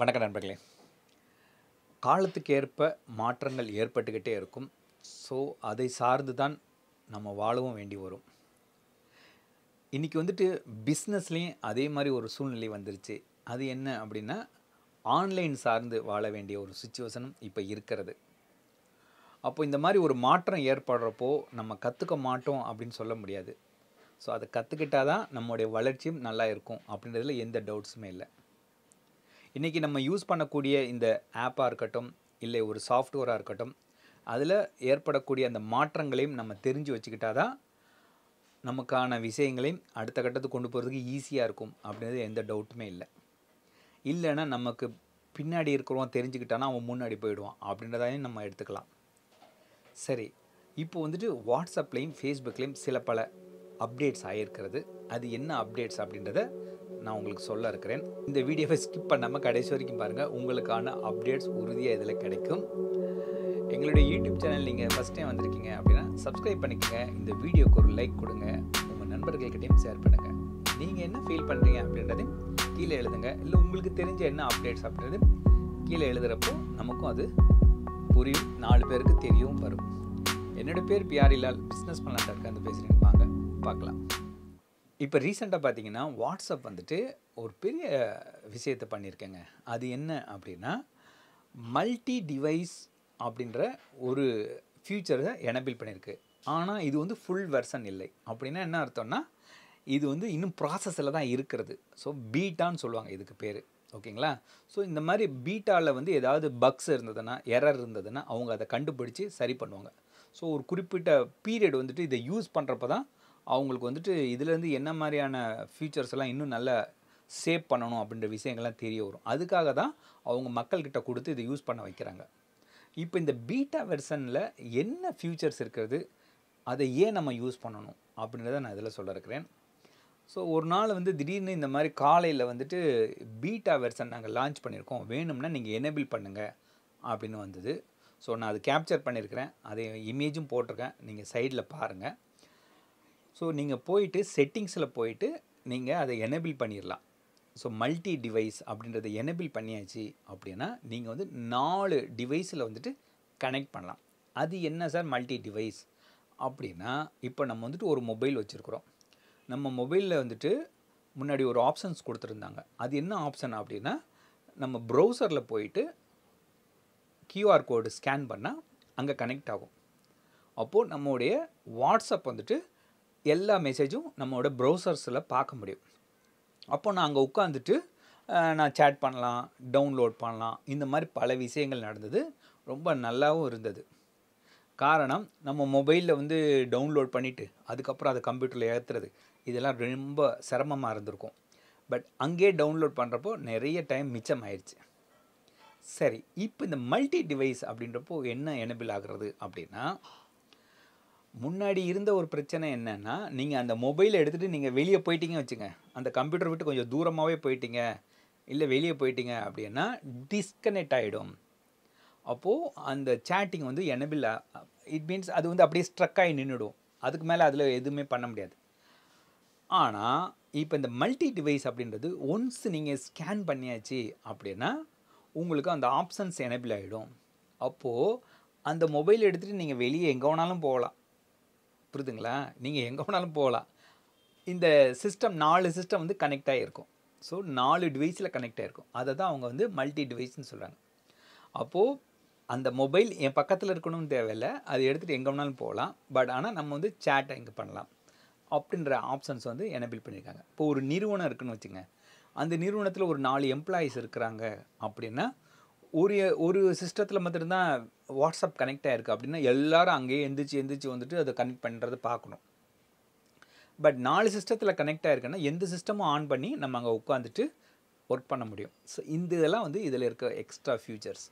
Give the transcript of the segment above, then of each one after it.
வணக்கம் நண்பர்களே. காலத்துக்கு ஏற்ப மாற்றங்கள் ஏற்பட்டுக்கிட்டே இருக்கும். ஸோ அதை சார்ந்து தான் நம்ம வாழவும் வேண்டி வரும். இன்றைக்கி வந்துட்டு பிஸ்னஸ்லேயும் அதே மாதிரி ஒரு சூழ்நிலை வந்துருச்சு. அது என்ன அப்படின்னா ஆன்லைன் சார்ந்து வாழ வேண்டிய ஒரு சுச்சுவேஷனும் இப்போ இருக்கிறது. அப்போ இந்த மாதிரி ஒரு மாற்றம் ஏற்படுறப்போ நம்ம கற்றுக்க மாட்டோம் அப்படின்னு சொல்ல முடியாது. ஸோ அதை கற்றுக்கிட்டால் தான் நம்மளுடைய வளர்ச்சியும் நல்லா இருக்கும் அப்படின்றதுல எந்த டவுட்ஸுமே இல்லை. இன்றைக்கி நம்ம யூஸ் பண்ணக்கூடிய இந்த ஆப்பாக இருக்கட்டும் இல்லை ஒரு சாஃப்ட்வேராக இருக்கட்டும் அதில் ஏற்படக்கூடிய அந்த மாற்றங்களையும் நம்ம தெரிஞ்சு வச்சுக்கிட்டால் தான் நமக்கான விஷயங்களையும் அடுத்த கட்டத்துக்கு கொண்டு போகிறதுக்கு ஈஸியாக இருக்கும் அப்படின்றது எந்த டவுட்டுமே இல்லை. இல்லைன்னா நமக்கு பின்னாடி இருக்கிறவன் தெரிஞ்சுக்கிட்டானா அவன் முன்னாடி போயிடுவான் அப்படின்றதையும் நம்ம எடுத்துக்கலாம். சரி இப்போ வந்துட்டு வாட்ஸ்அப்லேயும் ஃபேஸ்புக்லேயும் சில பல அப்டேட்ஸ் ஆகியிருக்கிறது அது என்ன அப்டேட்ஸ் அப்படின்றத நான் உங்களுக்கு சொல்ல இருக்கிறேன். இந்த வீடியோவை ஸ்கிப் பண்ணாமல் கடைசி வரைக்கும் பாருங்கள் உங்களுக்கான அப்டேட்ஸ் உறுதியாக இதில் கிடைக்கும். எங்களுடைய யூடியூப் சேனல் நீங்கள் ஃபஸ்ட் டைம் வந்திருக்கீங்க அப்படின்னா சப்ஸ்கிரைப் பண்ணிக்கோங்க. இந்த வீடியோக்கு ஒரு லைக் கொடுங்க. உங்கள் நண்பர்கள்கிட்டையும் ஷேர் பண்ணுங்கள் நீங்கள் என்ன ஃபீல் பண்ணுறீங்க அப்படின்றது கீழே எழுதுங்க. இல்லை உங்களுக்கு தெரிஞ்ச என்ன அப்டேட்ஸ் அப்படின்றது கீழே எழுதுகிறப்போ நமக்கும் அது புரியும். நாலு பேருக்கு தெரியவும் வரும். என்னோடய பேர் பியாரிலால். பிஸ்னஸ் பண்ணலான்ட்டு இருக்காந்து பேசுகிறீங்க வாங்க பார்க்கலாம். இப்போ ரீசெண்டாக பார்த்தீங்கன்னா வாட்ஸ்அப் வந்துட்டு ஒரு பெரிய விஷயத்தை பண்ணியிருக்கேங்க அது என்ன அப்படின்னா மல்டி டிவைஸ் அப்படின்ற ஒரு ஃபியூச்சரை எனபிள் பண்ணியிருக்கு ஆனால் இது வந்து ஃபுல் வெர்ஷன் இல்லை. அப்படின்னா என்ன அர்த்தம்னா இது வந்து இன்னும் ப்ராசஸில் தான் இருக்கிறது. ஸோ பீட்டான்னு சொல்லுவாங்க இதுக்கு பேர். ஓகேங்களா? ஸோ இந்த மாதிரி பீட்டாவில் வந்து ஏதாவது பக்ஸ் இருந்ததுன்னா எரர் இருந்ததுன்னா அவங்க அதை கண்டுபிடிச்சி சரி பண்ணுவாங்க. ஸோ ஒரு குறிப்பிட்ட பீரியட் வந்துட்டு இதை யூஸ் பண்ணுறப்ப தான் அவங்களுக்கு வந்துட்டு இதுலேருந்து என்ன மாதிரியான ஃபீச்சர்ஸ் எல்லாம் இன்னும் நல்லா சேவ் பண்ணணும் அப்படின்ற விஷயங்கள்லாம் தெரிய வரும். அதுக்காக தான் அவங்க மக்கள்கிட்ட கொடுத்து இதை யூஸ் பண்ண வைக்கிறாங்க. இப்போ இந்த பீட்டா வெர்ஷனில் என்ன ஃபியூச்சர்ஸ் இருக்கிறது அதை ஏன் நம்ம யூஸ் பண்ணணும் அப்படின்றத நான் இதில் சொல்ல இருக்கிறேன். ஸோ ஒரு நாள் வந்து திடீர்னு இந்த மாதிரி காலையில் வந்துட்டு பீட்டா வெர்ஷன் நாங்கள் லான்ச் பண்ணியிருக்கோம். வேணும்னா நீங்கள் எனேபிள் பண்ணுங்கள் அப்படின்னு வந்தது. ஸோ நான் அது கேப்சர் பண்ணியிருக்கிறேன். அதை இமேஜும் போட்டிருக்கேன். நீங்கள் சைடில் பாருங்கள் ஸோ நீங்கள் போயிட்டு செட்டிங்ஸில் போயிட்டு நீங்கள் அதை எனேபிள் பண்ணிடலாம் ஸோ மல்டி டிவைஸ் அப்படின்றத எனேபிள் பண்ணியாச்சு அப்படின்னா நீங்கள் வந்து நாலு டிவைஸில் வந்துட்டு கனெக்ட் பண்ணலாம். அது என்ன சார் மல்டி டிவைஸ் அப்படின்னா இப்போ நம்ம வந்துட்டு ஒரு மொபைல் வச்சுருக்குறோம். நம்ம மொபைலில் வந்துட்டு முன்னாடி ஒரு ஆப்ஷன்ஸ் கொடுத்துருந்தாங்க. அது என்ன ஆப்ஷன் அப்படின்னா நம்ம ப்ரௌசரில் போயிட்டு கியூஆர் கோடு ஸ்கேன் பண்ணால் அங்கே கனெக்ட் ஆகும். அப்போது நம்மளுடைய வாட்ஸ்அப் வந்துட்டு எல்லா மெசேஜும் நம்மளோட ப்ரௌசர்ஸில் பார்க்க முடியும். அப்போ நான் அங்கே உட்காந்துட்டு நான் சேட் பண்ணலாம் டவுன்லோட் பண்ணலாம். இந்த மாதிரி பல விஷயங்கள் நடந்தது. ரொம்ப நல்லாவும் இருந்தது. காரணம் நம்ம மொபைலில் வந்து டவுன்லோட் பண்ணிவிட்டு அதுக்கப்புறம் அதை கம்ப்யூட்டரில் ஏற்றுறது இதெல்லாம் ரொம்ப சிரமமாக இருந்திருக்கும். பட் அங்கேயே டவுன்லோட் பண்ணுறப்போ நிறைய டைம் மிச்சம் ஆயிடுச்சு சரி இப்போ இந்த மல்டி டிவைஸ் அப்படின்றப்போ என்ன எனபிள் ஆகிறது அப்படின்னா முன்னாடி இருந்த ஒரு பிரச்சனை என்னென்னா நீங்கள் அந்த மொபைலை எடுத்துகிட்டு நீங்கள் வெளியே போயிட்டீங்க வச்சுங்க. அந்த கம்ப்யூட்டர் விட்டு கொஞ்சம் தூரமாகவே போயிட்டீங்க. இல்லை வெளியே போயிட்டீங்க அப்படின்னா டிஸ்கனெக்ட் ஆகிடும் அப்போது அந்த சேட்டிங் வந்து எனபிள் இட் மீன்ஸ் அது வந்து அப்படியே ஸ்ட்ரக் ஆகி நின்றுடும் அதுக்கு மேலே அதில் எதுவுமே பண்ண முடியாது. ஆனால் இப்போ இந்த மல்டி டிவைஸ் அப்படின்றது ஒன்ஸ் நீங்கள் ஸ்கேன் பண்ணியாச்சு அப்படின்னா உங்களுக்கு அந்த ஆப்ஷன்ஸ் எனபிள் ஆகிடும் அப்போது அந்த மொபைல் எடுத்துகிட்டு நீங்கள் வெளியே எங்கே வேணாலும் போகலாம். புரியுதுங்களா நீங்கள் எங்கே வேணாலும் போகலாம். இந்த சிஸ்டம் நாலு சிஸ்டம் வந்து கனெக்ட் ஆகிருக்கும் ஸோ நாலு டிவைஸில் கனெக்ட் ஆகிருக்கும் அதை தான் அவங்க வந்து மல்டி டிவைஸ்னு சொல்கிறாங்க அப்போது அந்த மொபைல் என் பக்கத்தில் இருக்கணும்னு தேவையில்லை. அதை எடுத்துகிட்டு எங்கே வேணாலும் போகலாம். பட் ஆனால் நம்ம வந்து சேட்டை இங்கே பண்ணலாம். அப்படின்ற ஆப்ஷன்ஸ் வந்து எனபிள் பண்ணியிருக்காங்க இப்போ ஒரு நிறுவனம் இருக்குன்னு வச்சுங்க. அந்த நிறுவனத்தில் ஒரு நாலு எம்ப்ளாயீஸ் இருக்கிறாங்க அப்படின்னா ஒரு ஒரு சிஸ்டத்தில் மட்டும்தான் வாட்ஸ்அப் கனெக்ட் ஆகிருக்கு அப்படின்னா எல்லாரும் அங்கேயே எந்திரிச்சு எந்திரிச்சு வந்துட்டு அதை கனெக்ட் பண்ணுறதை பார்க்கணும். பட் நாலு சிஸ்டத்தில் கனெக்ட் ஆகிருக்குன்னா எந்த சிஸ்டமும் ஆன் பண்ணி நம்ம அங்கே உட்காந்துட்டு ஒர்க் பண்ண முடியும். ஸோ இந்த இதெல்லாம் வந்து இதில் இருக்க எக்ஸ்ட்ரா ஃபியூச்சர்ஸ்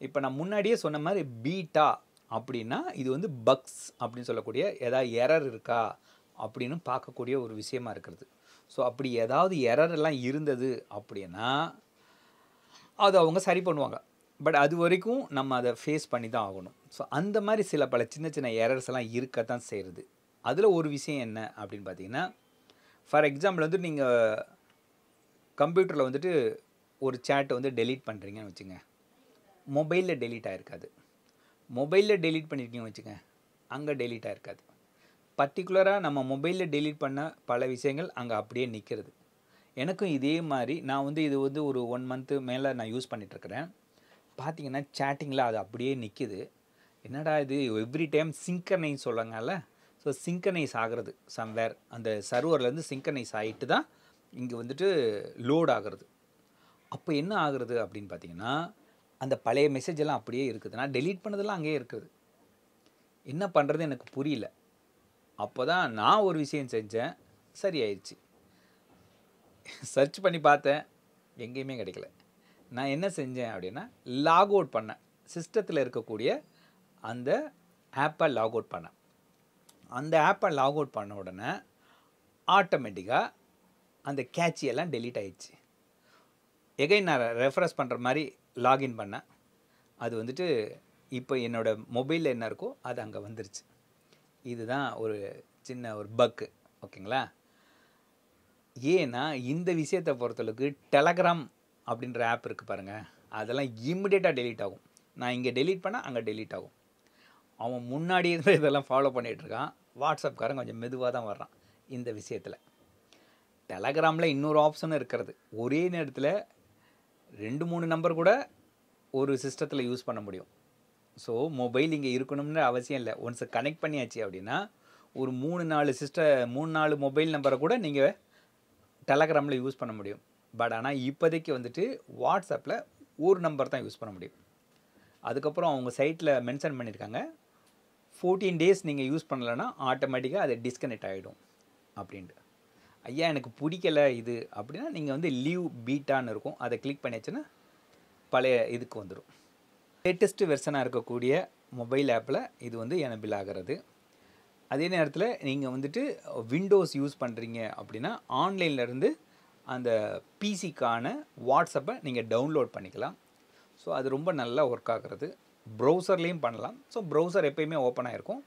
இப்போ நான் முன்னாடியே சொன்ன மாதிரி பீட்டா அப்படின்னா இது வந்து பக்ஸ் அப்படின்னு சொல்லக்கூடிய ஏதாவது எரர் இருக்கா அப்படின்னு பார்க்கக்கூடிய ஒரு விஷயமா இருக்கிறது. ஸோ அப்படி ஏதாவது எரர் எல்லாம் இருந்தது அப்படின்னா அது அவங்க சரி பண்ணுவாங்க. பட் அது வரைக்கும் நம்ம அதை ஃபேஸ் பண்ணி தான் ஆகணும். ஸோ அந்த மாதிரி சில பல சின்ன சின்ன எரர்ஸ் எல்லாம் இருக்க தான் செய்கிறது அதில் ஒரு விஷயம் என்ன அப்படின்னு பார்த்தீங்கன்னா ஃபார் எக்ஸாம்பிள் வந்து நீங்கள் கம்ப்யூட்டரில் வந்துட்டு ஒரு சேட்டை வந்து டெலீட் பண்ணுறீங்கன்னு வச்சுங்க. மொபைலில் டெலீட் ஆகிருக்காது மொபைலில் டெலீட் பண்ணியிருக்கீங்கன்னு வச்சுங்க அங்கே டெலீட் ஆகிருக்காது பர்டிகுலராக நம்ம மொபைலில் டெலீட் பண்ண பல விஷயங்கள் அங்கே அப்படியே நிற்கிறது எனக்கும் இதே மாதிரி நான் வந்து இது வந்து ஒரு ஒன் மந்த்து மேலே நான் யூஸ் பண்ணிகிட்ருக்கிறேன் பார்த்தீங்கன்னா சேட்டிங்கில் அது அப்படியே நிற்கிது என்னடா இது? எவ்ரி டைம் சிங்கனைஸ் சொல்லுங்கல்ல ஸோ சிங்கனைஸ் ஆகிறது சம்வேர் அந்த சர்வர்லேருந்து சிங்கனைஸ் ஆகிட்டு தான் இங்கே வந்துட்டு லோட் ஆகிறது. அப்போ என்ன ஆகுறது அப்படின்னு பார்த்தீங்கன்னா அந்த பழைய மெசேஜ் எல்லாம் அப்படியே இருக்குது. நான் டெலீட் பண்ணதெல்லாம் அங்கேயே இருக்குது. என்ன பண்ணுறது எனக்கு புரியல. அப்போ தான் நான் ஒரு விஷயம் செஞ்சேன். சரி ஆயிடுச்சு. சர்ச் பண்ணி பார்த்தேன். எங்கேயுமே கிடைக்கல. நான் என்ன செஞ்சேன் அப்படின்னா லாக் அவுட் பண்ணேன். சிஸ்டத்தில் இருக்கக்கூடிய அந்த ஆப்பை லாக் அவுட் பண்ணேன். அந்த ஆப்பை லாக் அவுட் பண்ண உடனே ஆட்டோமேட்டிக்காக அந்த கேட்சியெல்லாம் டெலீட் ஆயிடுச்சு. எகைன் நான் ரெஃப்ரெஷ் பண்ணுற மாதிரி லாகின் பண்ணேன். அது வந்துட்டு இப்போ என்னோடய மொபைலில் என்ன இருக்கோ அது அங்கே வந்துருச்சு. இதுதான் ஒரு சின்ன ஒரு பக்கு ஓகேங்களா ஏன்னா இந்த விஷயத்தை பொறுத்தளவுக்கு டெலகிராம் அப்படின்ற ஆப் இருக்குது பாருங்கள் அதெல்லாம் இம்மிடியேட்டாக டெலீட் ஆகும். நான் இங்கே டெலீட் பண்ணால் அங்கே டெலீட் ஆகும். அவன் முன்னாடி இருந்து இதெல்லாம் ஃபாலோ பண்ணிகிட்ருக்கான் வாட்ஸ்அப்காரன் கொஞ்சம் மெதுவாக தான் வர்றான் இந்த விஷயத்தில். டெலகிராமில் இன்னொரு ஆப்ஷனும் இருக்கிறது. ஒரே நேரத்தில் ரெண்டு மூணு நம்பர் கூட ஒரு சிஸ்டத்தில் யூஸ் பண்ண முடியும். ஸோ மொபைல் இங்கே இருக்கணும்னு அவசியம் இல்லை. ஒன்ஸ் கனெக்ட் பண்ணியாச்சு அப்படின்னா ஒரு மூணு நாலு சிஸ்ட மூணு நாலு மொபைல் நம்பரை கூட நீங்கள் டெலகிராமில் யூஸ் பண்ண முடியும். பட் ஆனால் இப்போதைக்கு வந்துட்டு வாட்ஸ்அப்பில் ஒரு நம்பர் தான் யூஸ் பண்ண முடியும். அதுக்கப்புறம் அவங்க சைட்டில் மென்ஷன் பண்ணியிருக்காங்க. ஃபோர்டீன் டேஸ் நீங்கள் யூஸ் பண்ணலைன்னா ஆட்டோமேட்டிக்காக அது டிஸ்கனெக்ட் ஆகிடும் அப்படின்ட்டு. ஐயா எனக்கு பிடிக்கல இது. அப்படின்னா நீங்கள் வந்து லீவ் பீட்டான்னு இருக்கும். அதை கிளிக் பண்ணியாச்சுன்னா பழைய இதுக்கு வந்துடும் லேட்டஸ்ட்டு வெர்ஷனாக இருக்கக்கூடிய மொபைல் ஆப்பில் இது வந்து எனபிள் ஆகிறது. அதே நேரத்தில் நீங்கள் வந்துட்டு விண்டோஸ் யூஸ் பண்ணுறீங்க அப்படின்னா ஆன்லைன்லேருந்து அந்த பிசிக்கான வாட்ஸ்அப்பை நீங்கள் டவுன்லோட் பண்ணிக்கலாம். ஸோ அது ரொம்ப நல்லா ஒர்க் ஆகுறது. ப்ரௌசர்லேயும் பண்ணலாம். ஸோ ப்ரௌசர் எப்போயுமே ஓப்பன் ஆகிருக்கும்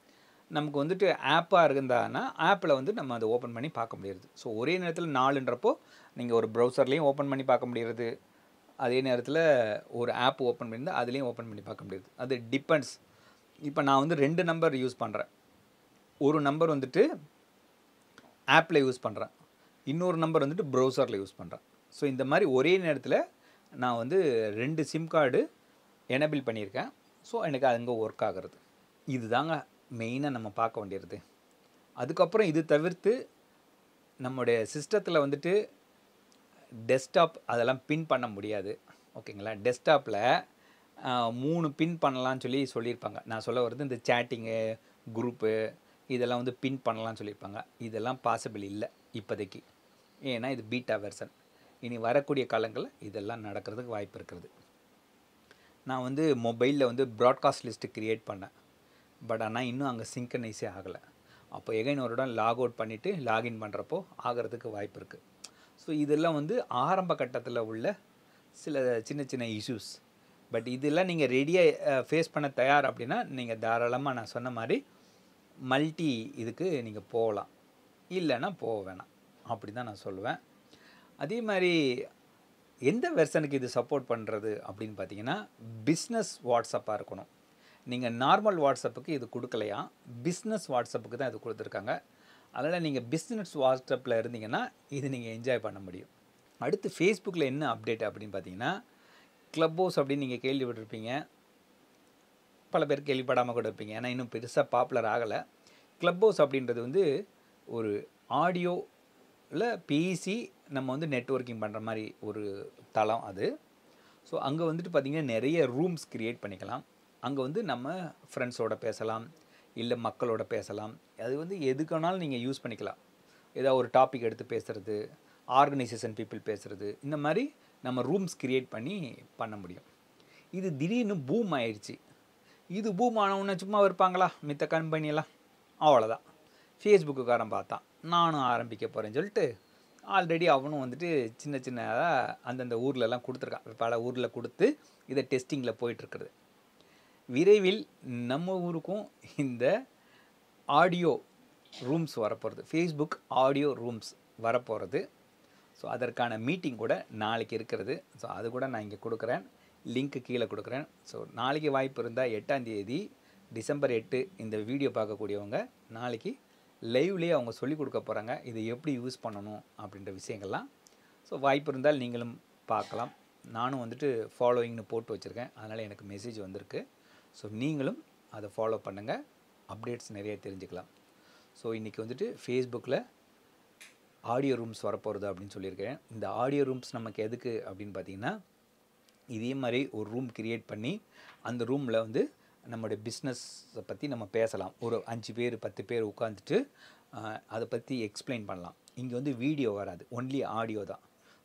நமக்கு வந்துட்டு ஆப்பாக இருந்தான்னா ஆப்பில் வந்து நம்ம அதை ஓப்பன் பண்ணி பார்க்க முடியுது ஸோ ஒரே நேரத்தில் நாலுன்றப்போ நீங்கள் ஒரு ப்ரௌசர்லேயும் ஓப்பன் பண்ணி பார்க்க முடியுது அதே நேரத்தில் ஒரு ஆப் ஓப்பன் பண்ணியிருந்தால் அதுலேயும் ஓப்பன் பண்ணி பார்க்க முடியுது அது டிபெண்ட்ஸ் இப்போ நான் வந்து ரெண்டு நம்பர் யூஸ் பண்ணுறேன் ஒரு நம்பர் வந்துட்டு ஆப்பில் யூஸ் பண்ணுறேன் இன்னொரு நம்பர் வந்துட்டு ப்ரௌசரில் யூஸ் பண்ணுறேன் ஸோ இந்த மாதிரி ஒரே நேரத்தில் நான் வந்து ரெண்டு சிம் கார்டு எனபிள் பண்ணியிருக்கேன். ஸோ எனக்கு அங்கே ஒர்க் ஆகிறது. இதுதாங்க மெயினாக நம்ம பார்க்க வேண்டியது. அதுக்கப்புறம் இது தவிர்த்து நம்முடைய சிஸ்டத்தில் வந்துட்டு டெஸ்க்டாப் அதெல்லாம் பின் பண்ண முடியாது. ஓகேங்களா? டெஸ்க்டாப்பில் மூணு பின் பண்ணலான்னு சொல்லி சொல்லியிருப்பாங்க. நான் சொல்ல வருது இந்த சேட்டிங்கு குரூப்பு இதெல்லாம் வந்து பின் பண்ணலாம்னு சொல்லியிருப்பாங்க. இதெல்லாம் பாசிபிள் இல்லை இப்போதைக்கு. ஏன்னா இது பீட்டா வெர்சன் இனி வரக்கூடிய காலங்களில் இதெல்லாம் நடக்கிறதுக்கு வாய்ப்பு இருக்கிறது நான் வந்து மொபைலில் வந்து ப்ராட்காஸ்ட் லிஸ்ட்டு க்ரியேட் பண்ணேன். பட் ஆனால் இன்னும் அங்கே சிங்கனைஸே ஆகலை. அப்போ எகைன் ஒரு இடம் லாக் அவுட் பண்ணிவிட்டு லாகின் பண்ணுறப்போ ஆகிறதுக்கு வாய்ப்பு இருக்குது ஸோ இதெல்லாம் வந்து ஆரம்ப கட்டத்தில் உள்ள சில சின்ன சின்ன இஷ்யூஸ் பட் இதெல்லாம் நீங்கள் ரெடியாக ஃபேஸ் பண்ண தயார் அப்படின்னா நீங்கள் தாராளமாக நான் சொன்ன மாதிரி மல்டி இதுக்கு நீங்கள் போகலாம். இல்லைன்னா போக வேணாம். அப்படி தான் நான் சொல்லுவேன். அதே மாதிரி எந்த வெர்சனுக்கு இது சப்போர்ட் பண்ணுறது அப்படின்னு பார்த்தீங்கன்னா பிஸ்னஸ் வாட்ஸ்அப்பாக இருக்கணும். நீங்கள் நார்மல் வாட்ஸ்அப்புக்கு இது கொடுக்கலையா? பிஸ்னஸ் வாட்ஸ்அப்புக்கு தான் இது கொடுத்துருக்காங்க. அதனால் நீங்கள் பிஸ்னஸ் வாட்ஸ்அப்பில் இருந்தீங்கன்னா இது நீங்கள் என்ஜாய் பண்ண முடியும். அடுத்து ஃபேஸ்புக்கில் என்ன அப்டேட் அப்படின்னு பார்த்தீங்கன்னா க்ளப் ஹவுஸ் அப்படின்னு நீங்கள் கேள்விப்பட்டிருப்பீங்க. பல பேர் கேள்விப்படாமல் கூட இருப்பீங்க. ஏன்னா இன்னும் பெருசாக பாப்புலர் ஆகலை. க்ளப் ஹவுஸ் அப்படின்றது வந்து ஒரு ஆடியோவில் பேசி நம்ம வந்து நெட்ஒர்க்கிங் பண்ணுற மாதிரி ஒரு தளம் அது. ஸோ அங்கே வந்துட்டு பார்த்திங்கன்னா நிறைய ரூம்ஸ் க்ரியேட் பண்ணிக்கலாம். அங்கே வந்து நம்ம ஃப்ரெண்ட்ஸோட பேசலாம். இல்லை மக்களோட பேசலாம். அது வந்து எதுக்கானாலும் நீங்கள் யூஸ் பண்ணிக்கலாம். ஏதாவது ஒரு டாபிக் எடுத்து பேசுகிறது ஆர்கனைசேஷன் பீப்புள் பேசுகிறது இந்த மாதிரி நம்ம ரூம்ஸ் க்ரியேட் பண்ணி பண்ண முடியும். இது திடீர்னு பூம் ஆயிடுச்சு இது பூம் ஆனவுடனே சும்மா இருப்பாங்களா மித்த கம்பெனியெல்லாம் அவ்வளோதான் ஃபேஸ்புக்குக்காரன் பார்த்தான். நானும் ஆரம்பிக்க போகிறேன்னு சொல்லிட்டு ஆல்ரெடி அவனும் வந்துட்டு சின்ன சின்னதாக அந்தந்த ஊர்லெலாம் கொடுத்துருக்கான். பல ஊரில் கொடுத்து இதை டெஸ்டிங்கில் போயிட்டுருக்குறது. விரைவில் நம்ம ஊருக்கும் இந்த ஆடியோ ரூம்ஸ் வரப்போகிறது ஃபேஸ்புக் ஆடியோ ரூம்ஸ் வரப்போகிறது ஸோ அதற்கான மீட்டிங் கூட நாளைக்கு இருக்கிறது. ஸோ அது கூட நான் இங்கே கொடுக்குறேன். லிங்க்கு கீழே கொடுக்குறேன். ஸோ நாளைக்கு வாய்ப்பு இருந்தால் எட்டாம் தேதி டிசம்பர் எட்டு இந்த வீடியோ பார்க்கக்கூடியவங்க நாளைக்கு லைவ்லேயே அவங்க சொல்லிக் கொடுக்க போகிறாங்க இதை எப்படி யூஸ் பண்ணணும் அப்படின்ற விஷயங்கள்லாம். ஸோ வாய்ப்பு இருந்தால் நீங்களும் பார்க்கலாம். நானும் வந்துட்டு ஃபாலோயிங்னு போட்டு வச்சுருக்கேன். அதனால் எனக்கு மெசேஜ் வந்திருக்கு. ஸோ நீங்களும் அதை ஃபாலோ பண்ணுங்கள் அப்டேட்ஸ் நிறைய தெரிஞ்சுக்கலாம். ஸோ இன்றைக்கி வந்துட்டு ஃபேஸ்புக்கில் ஆடியோ ரூம்ஸ் வரப்போகிறது அப்படின்னு சொல்லியிருக்கேன் இந்த ஆடியோ ரூம்ஸ் நமக்கு எதுக்கு அப்படின்னு பார்த்தீங்கன்னா இதே மாதிரி ஒரு ரூம் கிரியேட் பண்ணி அந்த ரூமில் வந்து நம்மளுடைய பிஸ்னஸை பற்றி நம்ம பேசலாம். ஒரு அஞ்சு பேர் பத்து பேர் உட்காந்துட்டு அதை பற்றி எக்ஸ்பிளைன் பண்ணலாம். இங்கே வந்து வீடியோ வராது. ஒன்லி ஆடியோ தான்.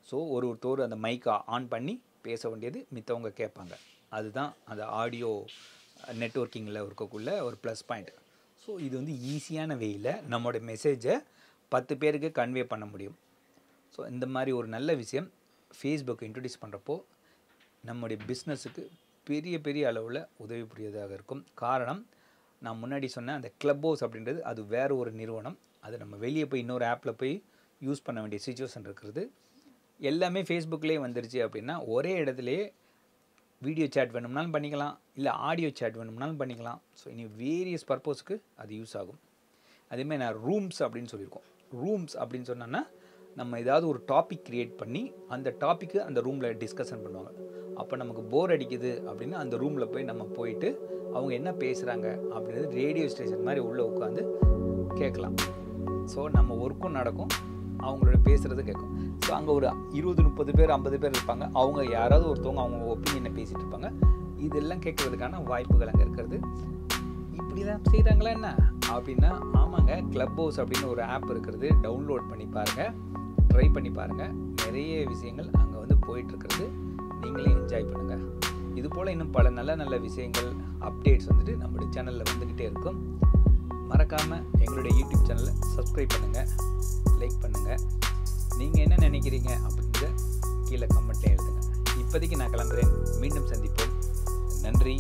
ஸோ ஒரு ஒருத்தர் அந்த மைக்கை ஆன் பண்ணி பேச வேண்டியது மித்தவங்க கேட்பாங்க. அதுதான் அந்த ஆடியோ நெட்ஒர்க்கிங்கில் இருக்கக்குள்ள ஒரு ப்ளஸ் பாயிண்ட் ஸோ இது வந்து ஈஸியான வேயில் நம்மளோட மெசேஜை பத்து பேருக்கு கன்வே பண்ண முடியும். ஸோ இந்த மாதிரி ஒரு நல்ல விஷயம் ஃபேஸ்புக் இன்ட்ரடியூஸ் பண்ணுறப்போ நம்முடைய பிஸ்னஸுக்கு பெரிய பெரிய அளவில் உதவி புரியதாக இருக்கும். காரணம் நான் முன்னாடி சொன்ன அந்த கிளப் ஹவுஸ் அப்படின்றது அது வேறு ஒரு நிறுவனம். அது நம்ம வெளியே போய் இன்னொரு ஆப்பில் போய் யூஸ் பண்ண வேண்டிய சுச்சுவேஷன் இருக்கிறது எல்லாமே ஃபேஸ்புக்லேயே வந்துருச்சு அப்படின்னா ஒரே இடத்துலையே வீடியோ சேட் வேணும்னாலும் பண்ணிக்கலாம். இல்லை ஆடியோ சேட் வேணும்னாலும் பண்ணிக்கலாம். ஸோ இனி வேரியஸ் பர்பஸ்க்கு அது யூஸ் ஆகும். அதேமாதிரி நான் ரூம்ஸ் அப்படின்னு சொல்லியிருக்கோம். ரூம்ஸ் அப்படின்னு சொன்னோன்னா நம்ம ஏதாவது ஒரு டாபிக் க்ரியேட் பண்ணி அந்த டாப்பிக்கு அந்த ரூமில் டிஸ்கஷன் பண்ணுவாங்க. அப்போ நமக்கு போர் அடிக்குது அப்படின்னா அந்த ரூமில் போய் நம்ம போயிட்டு அவங்க என்ன பேசுகிறாங்க அப்படின்றது ரேடியோ ஸ்டேஷன் மாதிரி உள்ளே உட்காந்து கேட்கலாம். ஸோ நம்ம ஒர்க்கும் நடக்கும். அவங்களோட பேசுகிறது கேட்கும். ஸோ அங்கே ஒரு இருபது முப்பது பேர் ஐம்பது பேர் இருப்பாங்க. அவங்க யாராவது ஒருத்தவங்க அவங்க ஒப்பீனியனை பேசிகிட்டு இருப்பாங்க. இதெல்லாம் கேட்குறதுக்கான வாய்ப்புகள் அங்கே இருக்கிறது. இப்படிலாம் செய்கிறாங்களா என்ன? அப்படின்னா ஆமாங்க க்ளப் ஹவுஸ் அப்படின்னு ஒரு ஆப் இருக்கிறது. டவுன்லோட் பண்ணி பாருங்கள் ட்ரை பண்ணி பாருங்கள் நிறைய விஷயங்கள் அங்கே வந்து போயிட்டுருக்கிறது. நீங்களே என்ஜாய் பண்ணுங்கள் இது போல் இன்னும் பல நல்ல நல்ல விஷயங்கள் அப்டேட்ஸ் வந்துட்டு நம்மளுடைய சேனலில் வந்துக்கிட்டே இருக்கும். மறக்காமல் எங்களுடைய யூடியூப் சேனலை சப்ஸ்கிரைப் பண்ணுங்கள் லைக் பண்ணுங்கள் நீங்கள் என்ன நினைக்கிறீங்க அப்படின்றத கீழே கமெண்ட்டில் எழுதுங்க. இப்போதைக்கு நான் கிளம்புறேன். மீண்டும் சந்திப்போம். நன்றி.